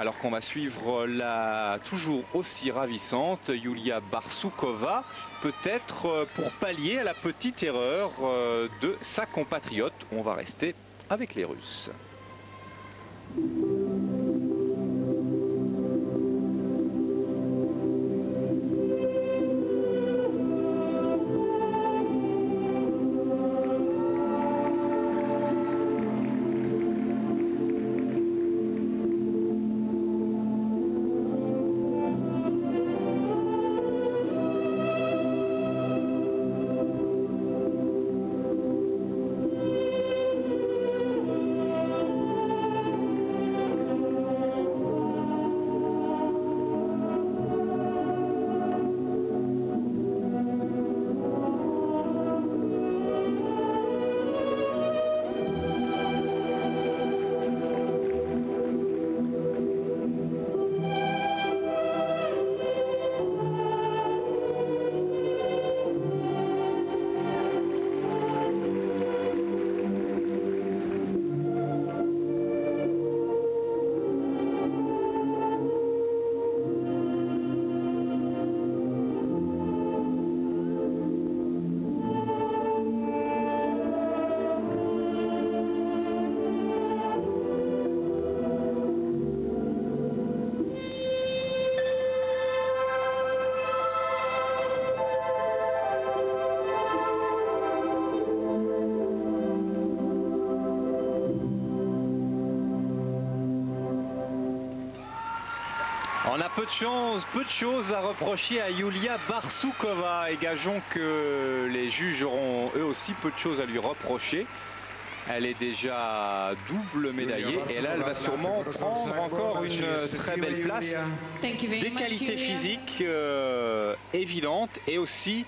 Alors qu'on va suivre la toujours aussi ravissante Yulia Barsukova, peut-être euh, pour pallier à la petite erreur euh, de sa compatriote. On va rester avec les Russes. On a peu de chance, peu de choses à reprocher à Yulia Barsukova et gageons que les juges auront eux aussi peu de choses à lui reprocher. Elle est déjà double médaillée et là elle va sûrement prendre encore une très belle place. Des qualités physiques euh, évidentes et aussi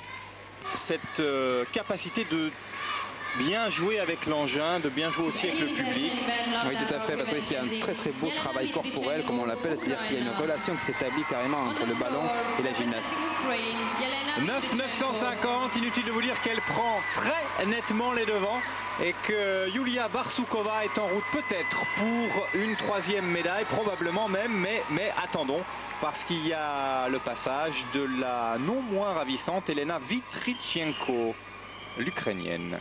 cette euh, capacité de bien jouer avec l'engin, de bien jouer aussi avec le public. Oui, tout à fait, Patrice. Il y a un très très beau travail corporel, comme on l'appelle, c'est-à-dire qu'il y a une relation qui s'établit carrément entre le ballon et la gymnaste. 9 950, inutile de vous dire qu'elle prend très nettement les devants et que Yulia Barsukova est en route peut-être pour une troisième médaille, probablement même, mais, mais attendons, parce qu'il y a le passage de la non moins ravissante Elena Vitrichenko, l'Ukrainienne.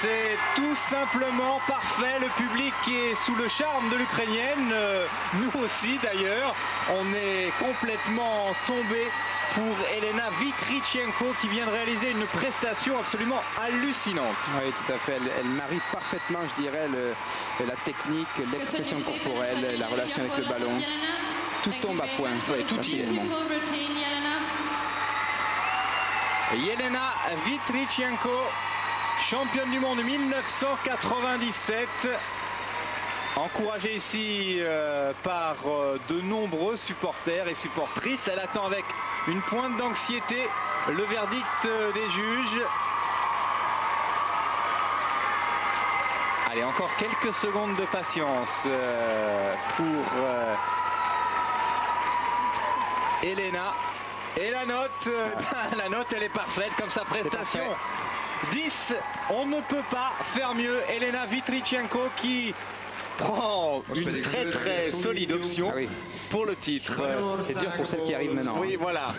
C'est tout simplement parfait. Le public est sous le charme de l'Ukrainienne. Euh, nous aussi d'ailleurs. On est complètement tombé pour Elena Vitrichenko qui vient de réaliser une prestation absolument hallucinante. Oui, tout à fait. Elle, marie parfaitement, je dirais, la technique, l'expression corporelle, la relation avec le ballon. Tout tombe à point. tout y est. Yelena Vitrichenko championne du monde 1997 encouragée ici euh, par euh, de nombreux supporters et supportrices. Elle attend avec une pointe d'anxiété le verdict des juges. Allez, encore quelques secondes de patience euh, pour euh, Elena. Et la note, euh, la note, elle est parfaite comme sa prestation. 10, on ne peut pas faire mieux. Elena Vitrichenko qui prend une très très solide option Ah pour le titre. C'est dur pour celle qui arrive maintenant. Oui, voilà.